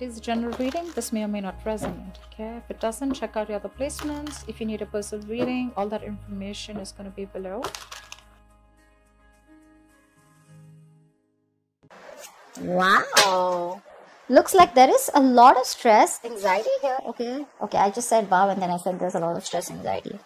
it is general reading, this may or may not resonate. Okay, if it doesn't, check out your other placements. If you need a personal reading, all that information is going to be below. Wow. Looks like there is a lot of stress, anxiety here. Okay. Okay, I just said wow and then I said there's a lot of stress, anxiety.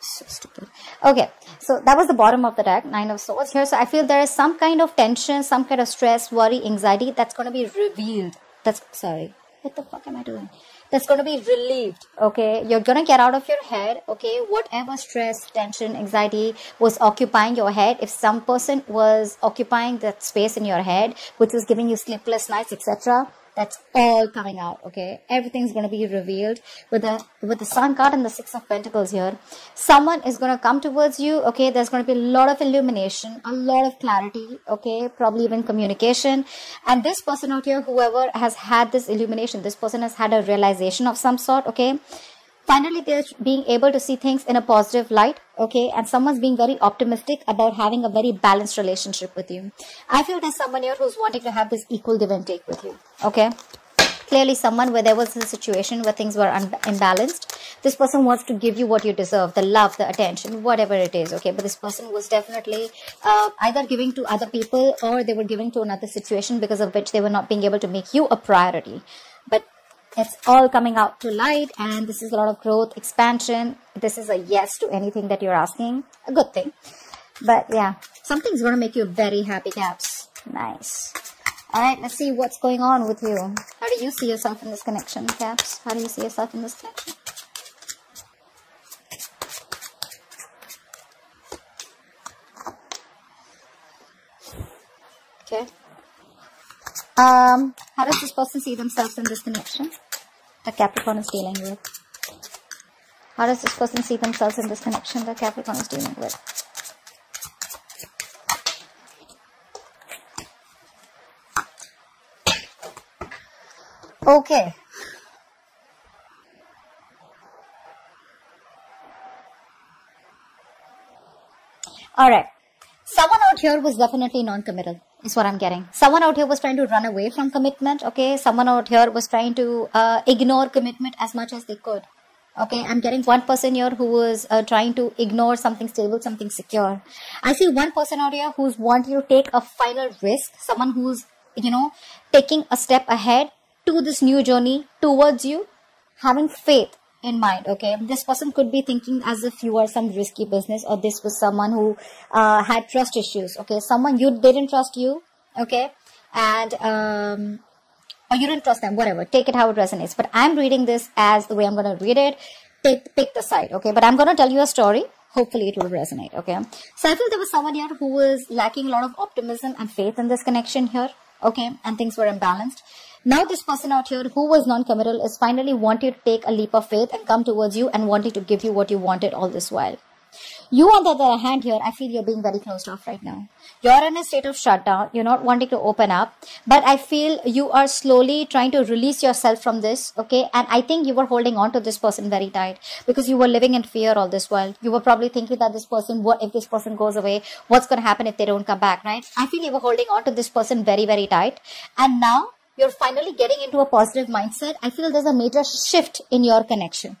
So stupid. Okay, so that was the bottom of the deck, Nine of Swords here. So I feel there is some kind of tension, some kind of stress, worry, anxiety that's going to be revealed. That's, sorry. What the fuck am I doing? That's going to be relieved. Okay, you're going to get out of your head. Okay, whatever stress, tension, anxiety was occupying your head. If some person was occupying that space in your head, which was giving you sleepless nights, etc., that's all coming out okay? Everything's going to be revealed with the with the sun card and the six of pentacles here. Someone is going to come towards you okay? There's going to be a lot of illumination a lot of clarity okay? Probably even communication. And this person out here whoever has had this illumination this person has had a realization of some sort okay finally they're being able to see things in a positive light okay? And someone's being very optimistic about having a very balanced relationship with you. I feel there's someone here who's wanting to have this equal give and take with you okay? Clearly someone where there was a situation where things were imbalanced. This person wants to give you what you deserve the love the attention whatever it is okay? But this person was definitely uh, either giving to other people or they were giving to another situation because of which they were not being able to make you a priority. But it's all coming out to light and this is a lot of growth expansion. This is a yes to anything that you're asking. A good thing. But yeah. Something's going to make you very happy. Caps nice. All right let's see what's going on with you. How do you see yourself in this connection caps? How do you see yourself in this connection? Okay. Um how does this person see themselves in this connection that Capricorn is dealing with? How does this person see themselves in this connection that Capricorn is dealing with? Okay. Alright. Someone out here was definitely non-committal is what I'm getting. Someone out here was trying to run away from commitment. Okay. Someone out here was trying to uh, ignore commitment as much as they could. Okay. I'm getting one person here who was uh, trying to ignore something stable, something secure. I see one person out here who's wanting to take a final risk. Someone who's, you know, taking a step ahead to this new journey towards you, having faith in mind okay? This person could be thinking as if you are some risky business or this was someone who uh, had trust issues okay? Someone you didn't trust you okay? And um or you didn't trust them whatever. Take it how it resonates. But i'm reading this as the way i'm going to read it. Take pick the side okay? But i'm going to tell you a story. Hopefully it will resonate okay? So i feel there was someone here who was lacking a lot of optimism and faith in this connection here okay? And things were imbalanced now this person out here who was non-committal is finally wanting to take a leap of faith and come towards you and wanting to give you what you wanted all this while. You on the other hand here, I feel you're being very closed off right now. You're in a state of shutdown. You're not wanting to open up. But I feel you are slowly trying to release yourself from this. Okay. And I think you were holding on to this person very tight because you were living in fear all this while. You were probably thinking that this person, what if this person goes away? What's going to happen if they don't come back? Right. I feel you were holding on to this person very, very tight. And now you're finally getting into a positive mindset, I feel there's a major shift in your connection.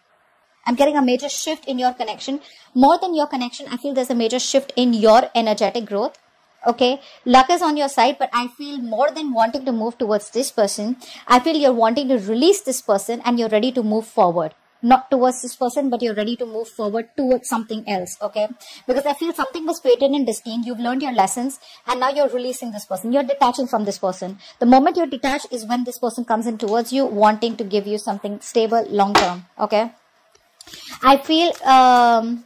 I'm getting a major shift in your connection. More than your connection, I feel there's a major shift in your energetic growth. Okay, luck is on your side, but I feel more than wanting to move towards this person, I feel you're wanting to release this person and you're ready to move forward not towards this person, but you're ready to move forward towards something else. Okay. Because I feel something was created in destiny. You've learned your lessons and now you're releasing this person. You're detaching from this person. The moment you're detached is when this person comes in towards you, wanting to give you something stable long term. Okay. I feel, um,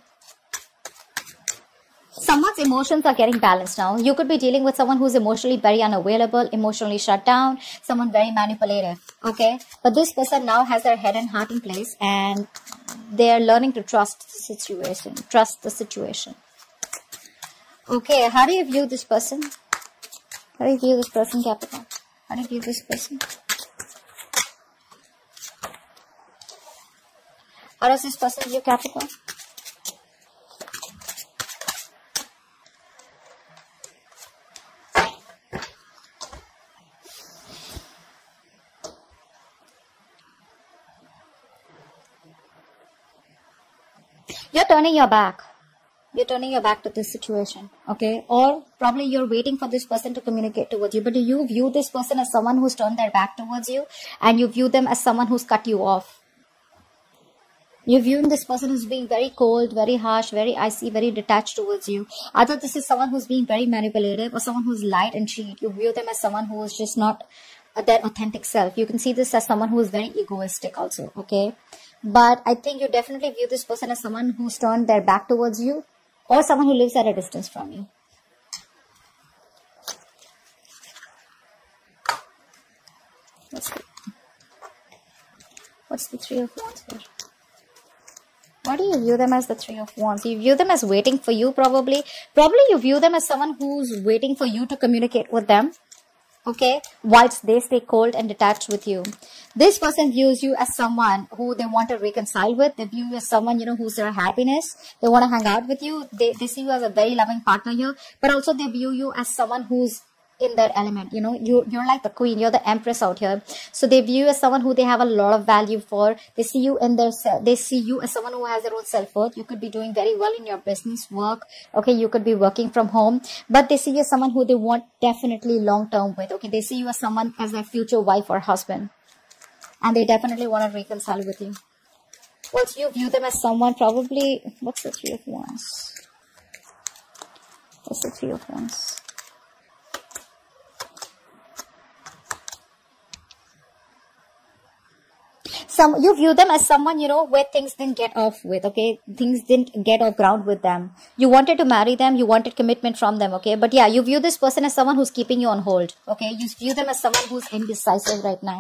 someone's emotions are getting balanced now. You could be dealing with someone who's emotionally very unavailable, emotionally shut down, someone very manipulative. Okay. But this person now has their head and heart in place and they're learning to trust the situation. Trust the situation. Okay. How do you view this person? How do you view this person, Capricorn? How do you view this person? How does this person view Capricorn? you're turning your back. You're turning your back to this situation okay? Or probably you're waiting for this person to communicate towards you but do you view this person as someone who's turned their back towards you and you view them as someone who's cut you off? You're viewing this person as being very cold very harsh very icy very detached towards you. Either this is someone who's being very manipulative or someone who's lied and cheat you view them as someone who is just not their authentic self. You can see this as someone who is very egoistic also okay but i think you definitely view this person as someone who's turned their back towards you or someone who lives at a distance from you. What's the, what's the Three of Wands here? What do you view them as the Three of Wands? You view them as waiting for you probably. Probably you view them as someone who's waiting for you to communicate with them okay? Whilst they stay cold and detached with you. This person views you as someone who they want to reconcile with. They view you as someone you know who's their happiness. They want to hang out with you. They, they see you as a very loving partner here. But also they view you as someone who's in that element you know you you're like the queen you're the empress out here. So they view you as someone who they have a lot of value for. They see you in their they see you as someone who has their own self-worth. You could be doing very well in your business work. Okay you could be working from home. But they see you as someone who they want definitely long term with. Okay they see you as someone as their future wife or husband. And they definitely want to reconcile with you. Once you view them as someone probably what's the three of wands? What's the three of wands some you view them as someone you know where things didn't get off with okay? Things didn't get off ground with them. You wanted to marry them you wanted commitment from them okay? But yeah you view this person as someone who's keeping you on hold okay? You view them as someone who's indecisive right now.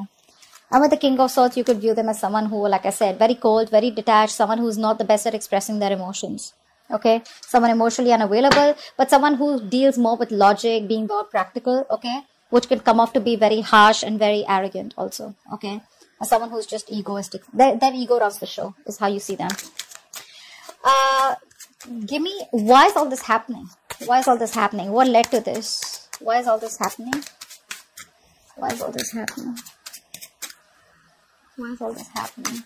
And with the king of swords you could view them as someone who like i said very cold very detached someone who's not the best at expressing their emotions okay? Someone emotionally unavailable but someone who deals more with logic being more practical okay? Which can come off to be very harsh and very arrogant also okay someone who's just egoistic. Their ego runs the show, is how you see them. Uh, give me, why is all this happening? Why is all this happening? What led to this? Why is all this happening? Why is all this happening? Why is all this happening?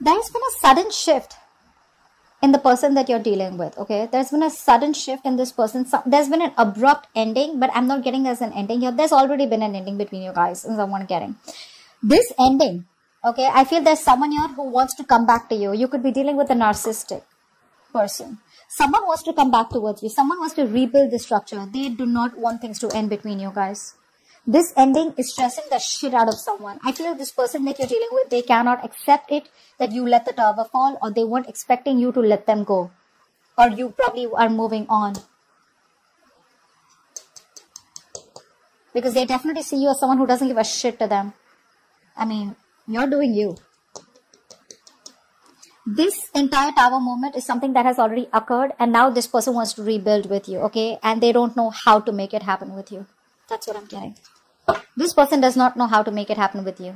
There's been a sudden shift in the person that you're dealing with okay? There's been a sudden shift in this person. There's been an abrupt ending but i'm not getting as an ending here. There's already been an ending between you guys is i'm getting. This ending okay i feel there's someone here who wants to come back to you. You could be dealing with a narcissistic person. Someone wants to come back towards you. Someone wants to rebuild the structure. They do not want things to end between you guys this ending is stressing the shit out of someone. I feel this person that you're dealing with, they cannot accept it that you let the tower fall or they weren't expecting you to let them go. Or you probably are moving on. Because they definitely see you as someone who doesn't give a shit to them. I mean, you're doing you. This entire tower moment is something that has already occurred and now this person wants to rebuild with you, okay? And they don't know how to make it happen with you. That's what I'm getting. This person does not know how to make it happen with you.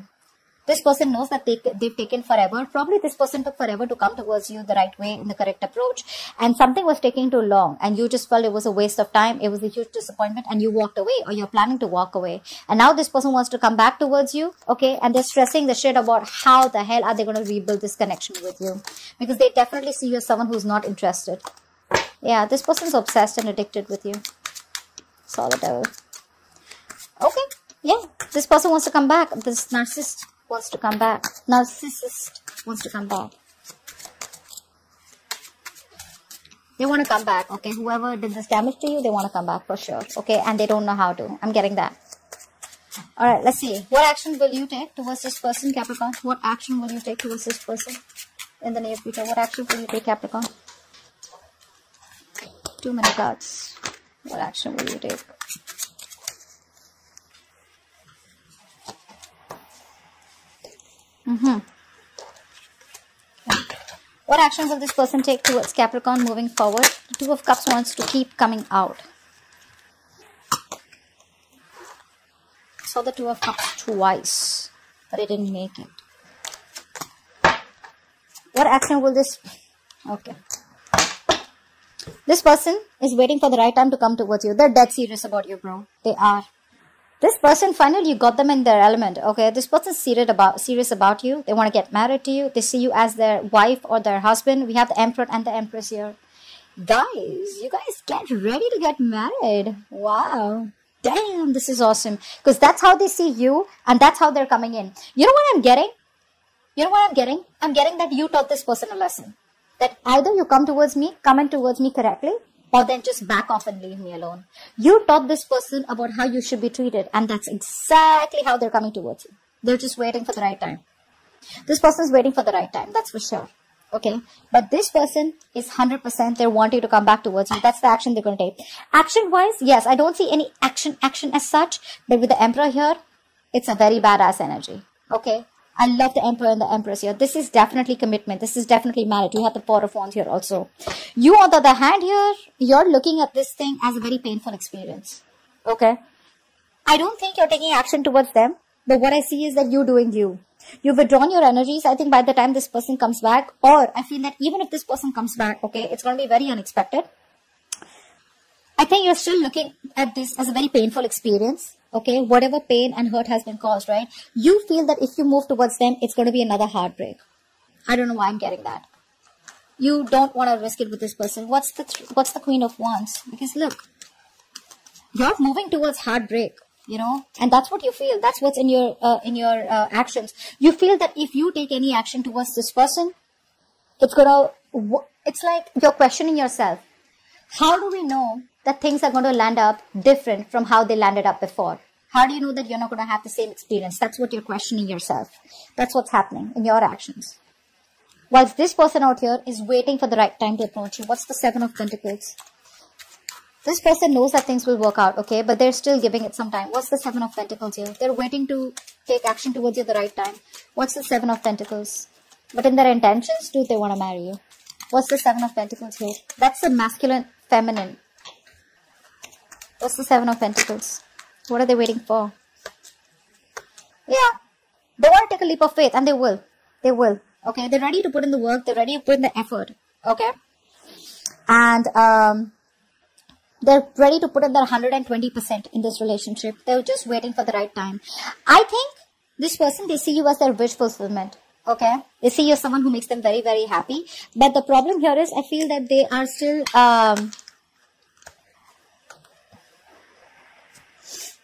This person knows that they, they've taken forever. Probably this person took forever to come towards you the right way in the correct approach. And something was taking too long. And you just felt it was a waste of time. It was a huge disappointment. And you walked away or you're planning to walk away. And now this person wants to come back towards you. Okay. And they're stressing the shit about how the hell are they going to rebuild this connection with you. Because they definitely see you as someone who's not interested. Yeah. This person's obsessed and addicted with you. The devil. Yeah. This person wants to come back. This narcissist wants to come back. Narcissist wants to come back. They want to come back. Okay. Whoever did this damage to you, they want to come back for sure. Okay. And they don't know how to. I'm getting that. Alright, let's see. What action will you take towards this person, Capricorn? What action will you take towards this person in the near future? What action will you take, Capricorn? Too many cards. What action will you take? Mm-hmm. What actions will this person take towards Capricorn moving forward? The Two of Cups wants to keep coming out. saw the Two of Cups twice, but it didn't make it. What action will this... Okay. This person is waiting for the right time to come towards you. They're dead serious about you, bro. They are. This person, finally, you got them in their element. Okay, this person's serious about serious about you. They want to get married to you. They see you as their wife or their husband. We have the emperor and the empress here. Guys, you guys get ready to get married. Wow. Damn, this is awesome. Because that's how they see you and that's how they're coming in. You know what I'm getting? You know what I'm getting? I'm getting that you taught this person a lesson. That either you come towards me, comment towards me correctly, or then just back off and leave me alone. You taught this person about how you should be treated, and that's exactly how they're coming towards you. They're just waiting for the right time. This person is waiting for the right time, that's for sure. Okay, but this person is 100% they want you to come back towards you. That's the action they're going to take. Action wise, yes, I don't see any action, action as such, but with the emperor here, it's a very badass energy. Okay, I love the Emperor and the Empress here. This is definitely commitment. This is definitely marriage. We have the Four of Wands here also. You, on the other hand, here, you're looking at this thing as a very painful experience. Okay? I don't think you're taking action towards them, but what I see is that you're doing you. You've withdrawn your energies. I think by the time this person comes back, or I feel that even if this person comes back, okay, it's going to be very unexpected. I think you're still looking at this as a very painful experience okay whatever pain and hurt has been caused right? You feel that if you move towards them it's going to be another heartbreak. I don't know why i'm getting that. You don't want to risk it with this person. What's the what's the queen of wands? Because look you're moving towards heartbreak you know? And that's what you feel. That's what's in your uh, in your uh, actions. You feel that if you take any action towards this person it's gonna it's like you're questioning yourself. How do we know that things are going to land up different from how they landed up before. How do you know that you're not going to have the same experience? That's what you're questioning yourself. That's what's happening in your actions. Whilst this person out here is waiting for the right time to approach you. What's the Seven of Pentacles? This person knows that things will work out, okay? But they're still giving it some time. What's the Seven of Pentacles here? They're waiting to take action towards you at the right time. What's the Seven of Pentacles? But in their intentions, do they want to marry you? What's the Seven of Pentacles here? That's the masculine, feminine. What's the Seven of Pentacles? What are they waiting for? Yeah, they want to take a leap of faith and they will. They will. Okay, they're ready to put in the work. They're ready to put in the effort. Okay, and um, they're ready to put in their 120% in this relationship. They're just waiting for the right time. I think this person, they see you as their wish fulfillment. Okay, they see you as someone who makes them very, very happy. But the problem here is, I feel that they are still um,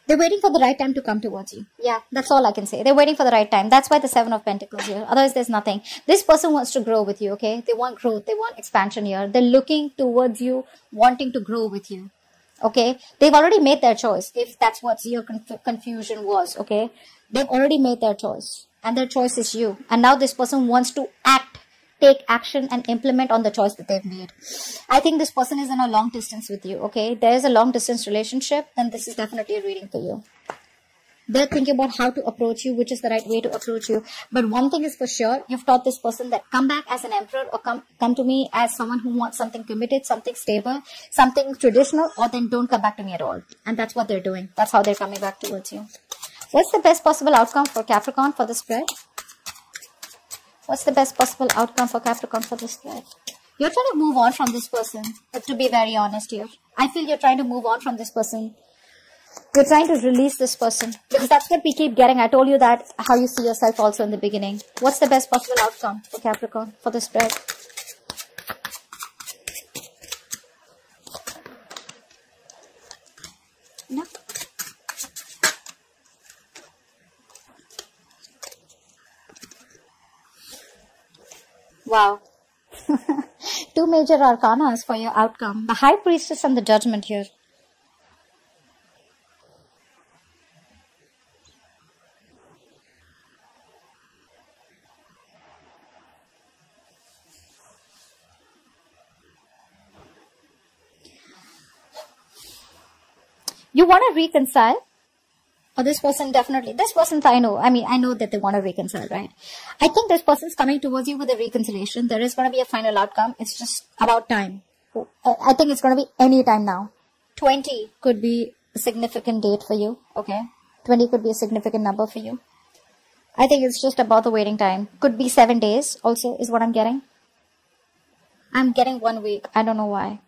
They're waiting for the right time to come towards you. Yeah, that's all I can say. They're waiting for the right time. That's why the Seven of Pentacles here. Otherwise, there's nothing. This person wants to grow with you, okay? They want growth. They want expansion here. They're looking towards you, wanting to grow with you. Okay? They've already made their choice, if that's what your conf confusion was, okay? They've already made their choice. And their choice is you. And now this person wants to act take action and implement on the choice that they've made. I think this person is in a long distance with you, okay? There is a long distance relationship, then this is definitely a reading for you. They're thinking about how to approach you, which is the right way to approach you. But one thing is for sure, you've taught this person that come back as an emperor or come, come to me as someone who wants something committed, something stable, something traditional, or then don't come back to me at all. And that's what they're doing. That's how they're coming back towards you. What's the best possible outcome for Capricorn for the spread? What's the best possible outcome for Capricorn for this spread? You're trying to move on from this person, to be very honest here. I feel you're trying to move on from this person. You're trying to release this person. Because that's what we keep getting. I told you that, how you see yourself also in the beginning. What's the best possible outcome for Capricorn for this spread? No. Wow. Two major arcanas for your outcome. The High Priestess and the Judgment here. You want to reconcile, or this person definitely, this person I know, I mean, I know that they want to reconcile, right? I think this person's coming towards you with a reconciliation. There is going to be a final outcome. It's just about time. I think it's going to be any time now. 20 could be a significant date for you, okay? 20 could be a significant number for you. I think it's just about the waiting time. Could be seven days also is what I'm getting. I'm getting one week. I don't know why.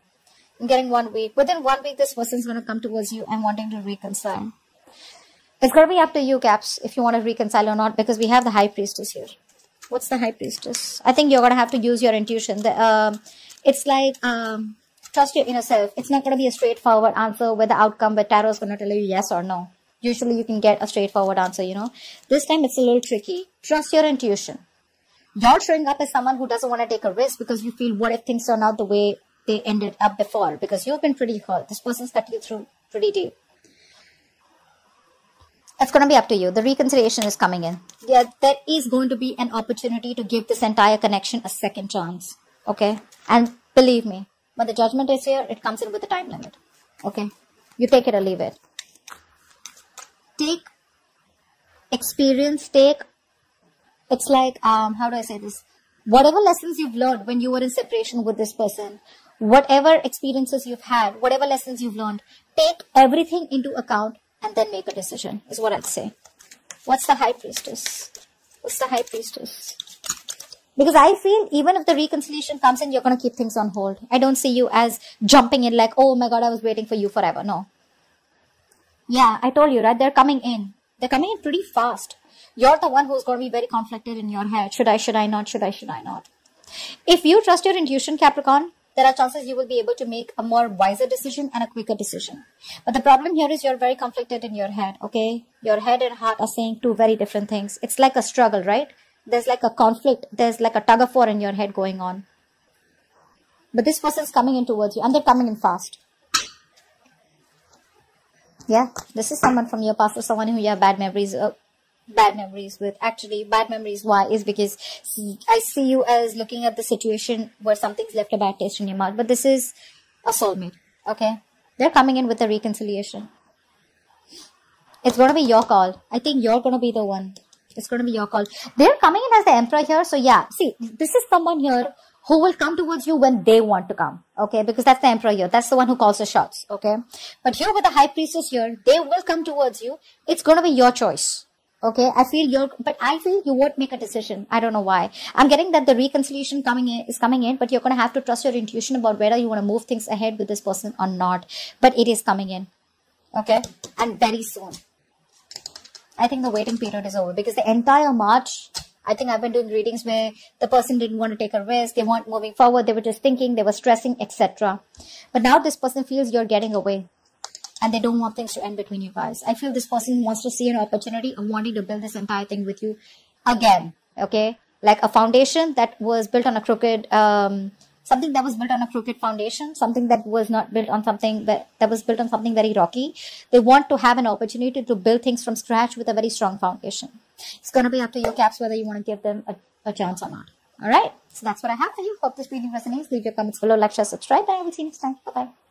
I'm getting one week. Within one week, this person's going to come towards you and wanting to reconcile. It's going to be up to you, Caps, if you want to reconcile or not, because we have the High Priestess here. What's the High Priestess? I think you're going to have to use your intuition. The, um, it's like um, trust your inner self. It's not going to be a straightforward answer with the outcome where tarot is going to tell you yes or no. Usually you can get a straightforward answer, you know. This time it's a little tricky. Trust your intuition. You're showing up as someone who doesn't want to take a risk because you feel what if things turn out the way they ended up before because you've been pretty hurt. This person's cut you through pretty deep. It's going to be up to you. The reconciliation is coming in. Yeah, there is going to be an opportunity to give this entire connection a second chance. Okay? And believe me, when the judgment is here, it comes in with a time limit. Okay? You take it or leave it. Take experience, take, it's like, um, how do I say this? Whatever lessons you've learned when you were in separation with this person, whatever experiences you've had, whatever lessons you've learned, take everything into account and then make a decision, is what I'd say. What's the high priestess? What's the high priestess? Because I feel even if the reconciliation comes in, you're going to keep things on hold. I don't see you as jumping in like, oh my God, I was waiting for you forever. No. Yeah, I told you, right? They're coming in. They're coming in pretty fast. You're the one who's going to be very conflicted in your head. Should I, should I not, should I, should I not? If you trust your intuition, Capricorn, there are chances you will be able to make a more wiser decision and a quicker decision. But the problem here is you're very conflicted in your head, okay? Your head and heart are saying two very different things. It's like a struggle, right? There's like a conflict. There's like a tug of war in your head going on. But this person's coming in towards you and they're coming in fast. Yeah, this is someone from your past or someone who you have bad memories of bad memories with. Actually, bad memories. Why? Is because I see you as looking at the situation where something's left a bad taste in your mouth. But this is a soulmate. Okay, they're coming in with a reconciliation. It's gonna be your call. I think you're gonna be the one. It's gonna be your call. They're coming in as the emperor here. So yeah, see, this is someone here who will come towards you when they want to come. Okay, because that's the emperor here. That's the one who calls the shots. Okay, but here with the high priestess here, they will come towards you. It's gonna be your choice. Okay, I feel you're, but I feel you won't make a decision. I don't know why. I'm getting that the reconciliation coming in is coming in, but you're going to have to trust your intuition about whether you want to move things ahead with this person or not. But it is coming in. Okay, and very soon. I think the waiting period is over because the entire March, I think I've been doing readings where the person didn't want to take a risk, they weren't moving forward, they were just thinking, they were stressing, etc. But now this person feels you're getting away and they don't want things to end between you guys. I feel this person wants to see an opportunity of wanting to build this entire thing with you again. Okay. Like a foundation that was built on a crooked, um, something that was built on a crooked foundation, something that was not built on something that, that was built on something very rocky. They want to have an opportunity to build things from scratch with a very strong foundation. It's going to be up to you, Caps, whether you want to give them a, a chance or not. All right. So that's what I have for you. Hope this reading resonates. Leave your comments below, like, share, subscribe, and I will see you next time. Bye bye.